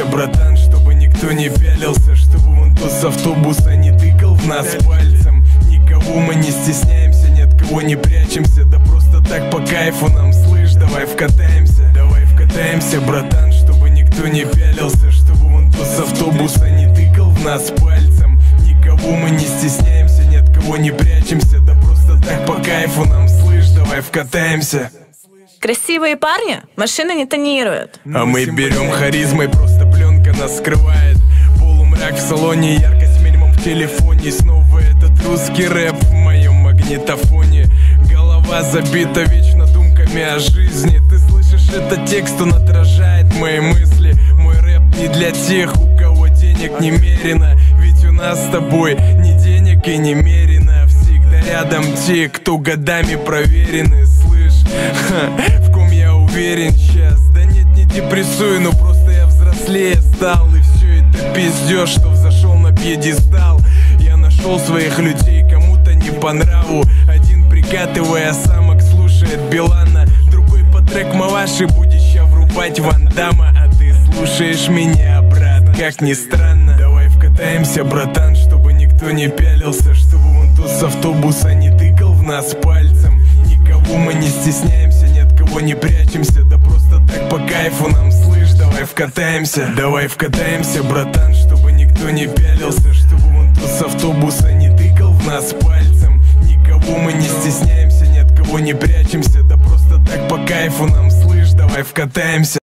Готовься, братан, чтобы никто не пялился Чтобы вон тот с автобуса не тыкал в нас пальцем. Никого мы не стесняемся, ни от кого не прячемся. Да просто так по кайфу нам, слышь, давай вкатаемся. Давай вкатаемся, братан, чтобы никто не пялился Чтобы вон тот с автобуса не тыкал в нас пальцем. Никого мы не стесняемся, ни от кого не прячемся. Да просто так по кайфу нам, слышь, давай вкатаемся. Красивые парни машины не тонируют. А мы берем харизмой просто нас скрывает Полумрак в салоне, яркость минимум в телефоне. И снова этот русский рэп в моем магнитофоне. Голова забита вечно думками о жизни. Ты слышишь, это текст, он отражает мои мысли. Мой рэп не для тех, у кого денег немерено. Ведь у нас с тобой ни денег и немерено Всегда рядом те, кто годами проверены. Слышь, ха, в ком я уверен сейчас? Да нет, не депрессую, но просто я взрослее стал И все это пиздеж, что взошел на пьедестал. Я нашел своих людей, кому-то не по нраву. Один прикатывая самок слушает Билана Другой по трек Маваши будет ща врубать Ван Дамма А ты слушаешь меня, брат, как ни странно. Давай вкатаемся, братан, чтобы никто не пялился Чтобы он тут с автобуса не тыкал в нас пальцем. Никого мы не стесняемся, ни от кого не прячемся Да просто так по кайфу нам, давай вкатаемся Давай вкатаемся, братан, чтобы никто не пялился Чтобы он тут с автобуса не тыкал в нас пальцем. Никого мы не стесняемся, ни от кого не прячемся Да просто так по кайфу нам, слышь, давай вкатаемся